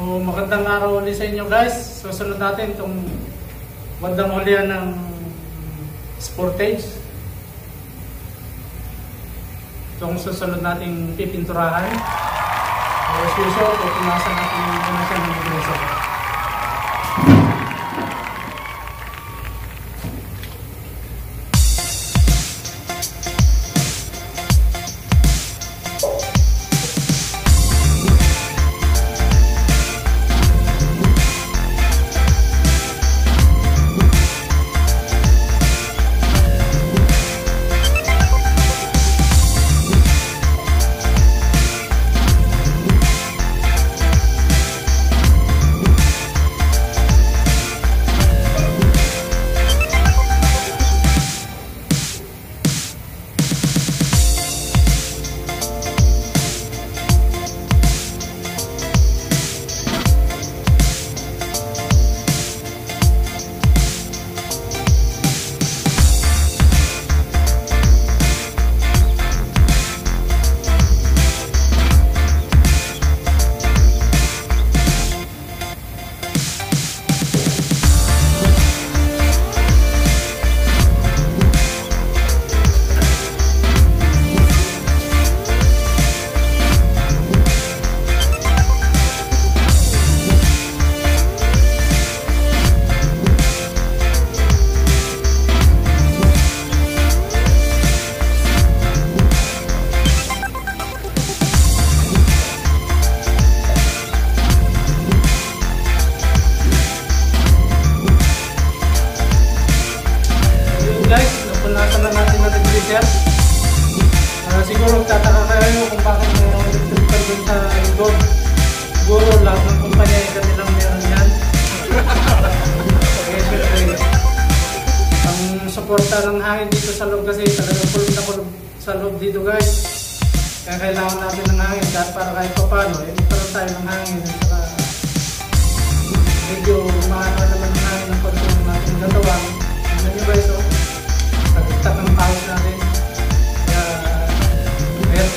magandang araw ulit sa inyo guys. Susunod natin itong bandang hulihan ng Sportage. Itong susunod nating pipinturahan. As usual, pupunasan natin muna siya ng natin natin freezer. Ah, siguro tataka kayo kung bakit mayroong electrical dun sa likod. Siguro lahat ng kumpanya ay kanilang meron yan. Kaya syempre, ang suporta ng hangin dito sa loob kasi talagang kulog na kulog sa loob dito guys. Kaya kailangan natin ng hangin kahit para kahit pa paano. Eh, magkaroon tayo ng hangin. At saka, medyo maano naman ng hangin ng konti ng ating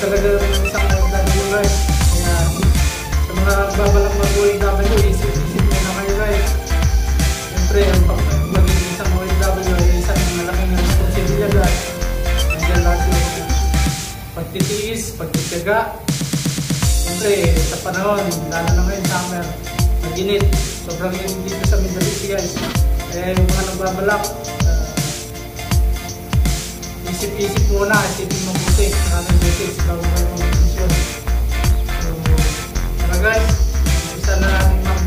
talaga isang OFW guys. Kaya, sa mga babalak mag-OFW, isip-isip nyo na kayo guys. Siyempre, ang magiging isang OFW ay isang malaking responsibilidad. Nandiyan lahat yung pagtitiis, pagtitiyaga. Siyempre, sa panahon, lalo na ngayon, summer, mag-init. Sobrang init dito sa Middle East guys. Kaya yung mga nagbabalak, ah, isip-isip muna, isipin mabuti sa ating beses bago kayo mag-desisyon. So, tara guys, isa na natin mag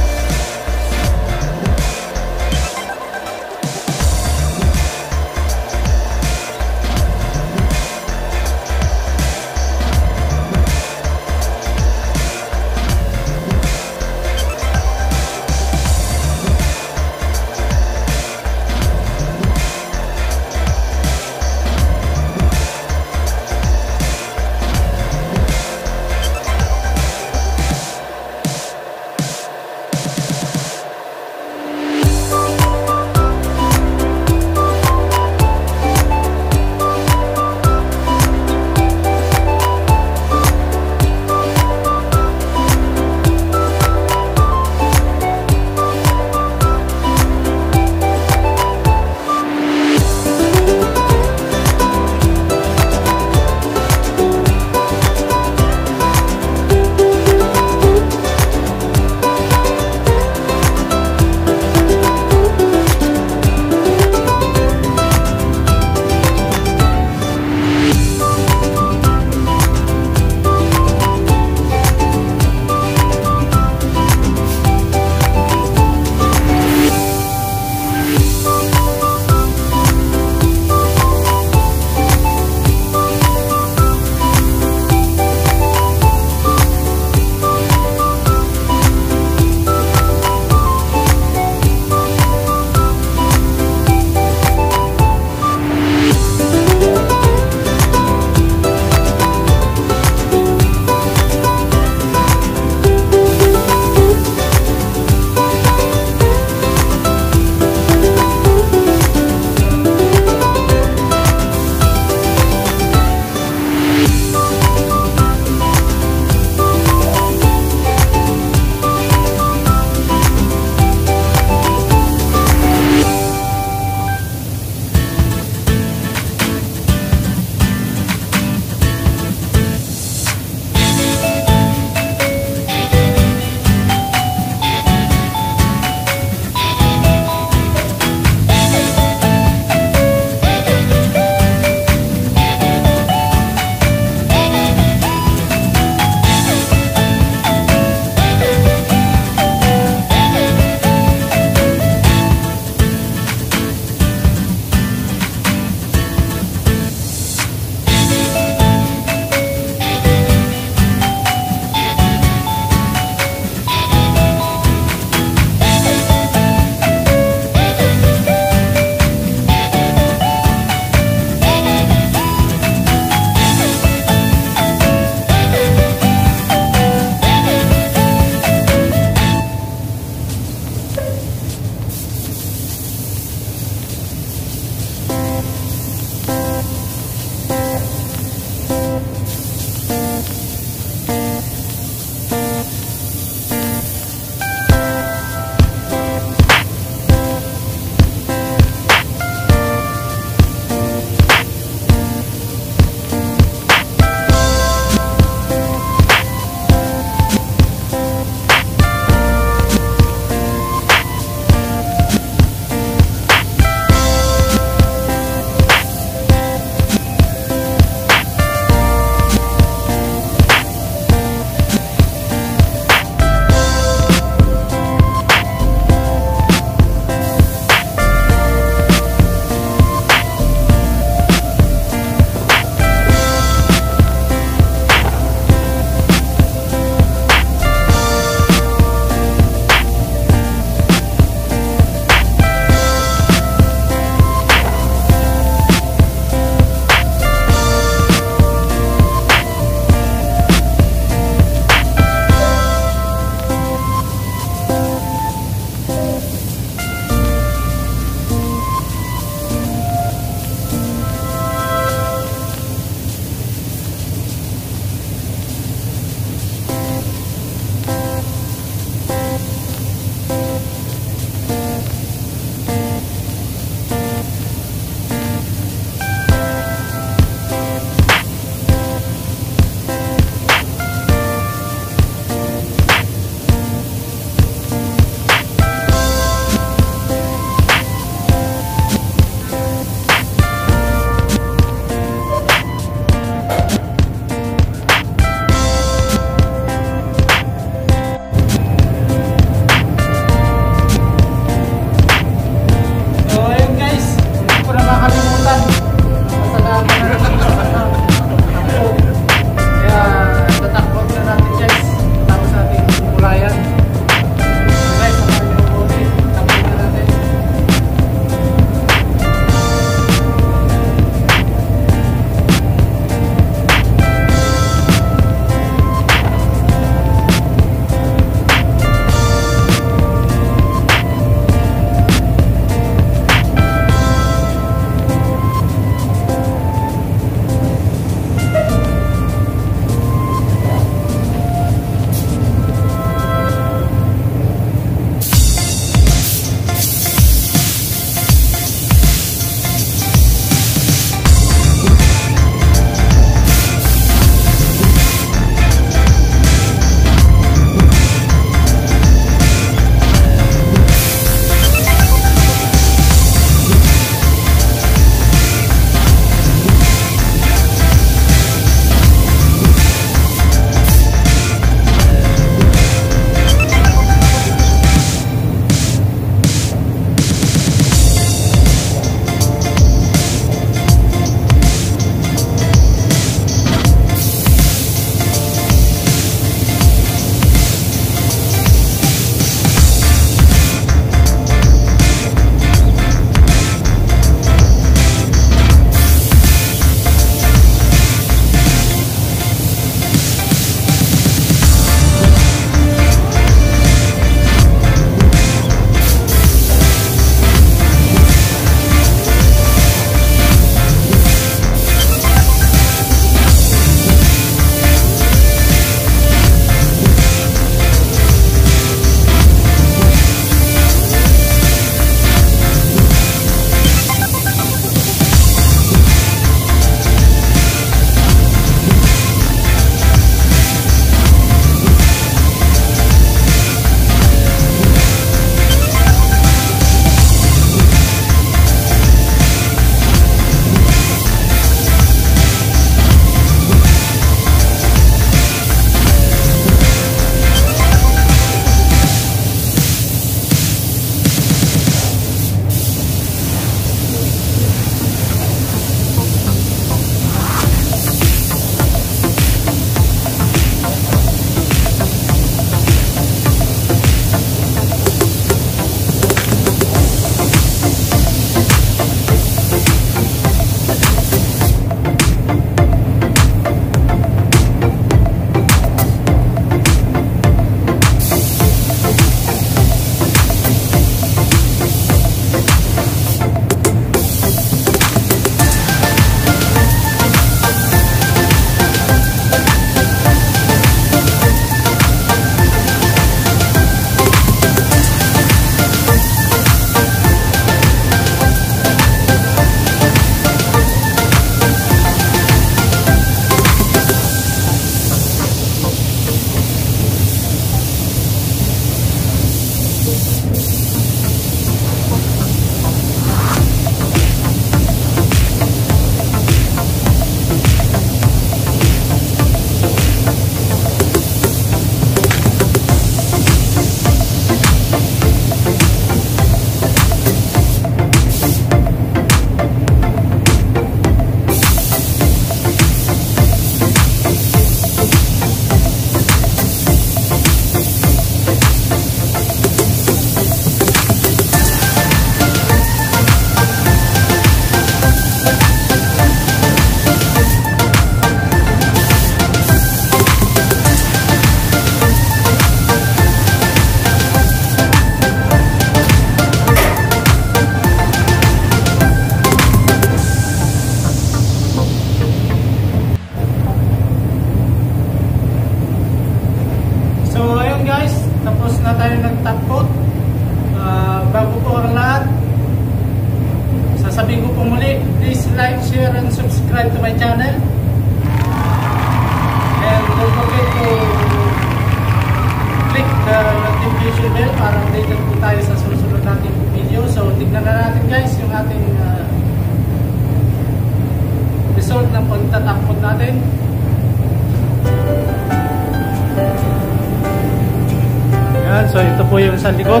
sa likod,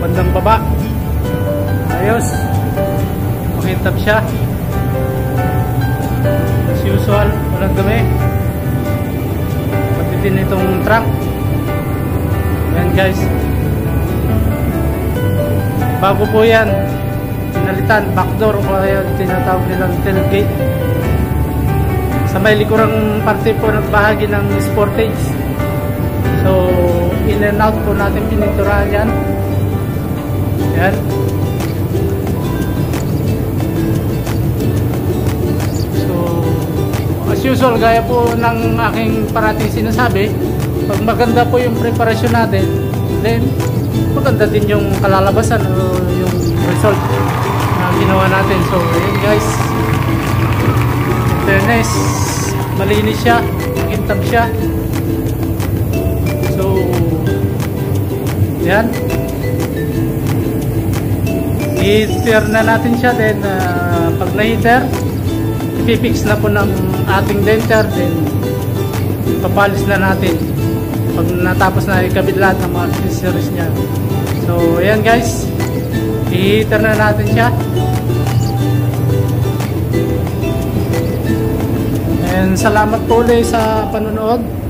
bandang baba. Ayos. Makintab siya. As usual, walang dumi. Pati din itong truck. Yan guys. Bago po yan, pinalitan, backdoor o kaya tinatawag nilang tailgate. Sa may likurang parte po ng bahagi ng sportage. So, in and out po natin pininturahan yan. Yan. So, as usual, gaya po ng aking parating sinasabi, pag maganda po yung preparasyon natin, then maganda din yung kalalabasan o yung result na ginawa natin. So, ayun guys. Fairness, malinis siya, makintab siya. Yan. I-heater na natin siya. Then, ah, pag na-heater, ipipix na po ng ating denter. Then, papalis na natin. Pag natapos na ikabit lahat ng mga accessories niya. So, ayan guys. I-heater na natin siya. And salamat po ulit sa panonood.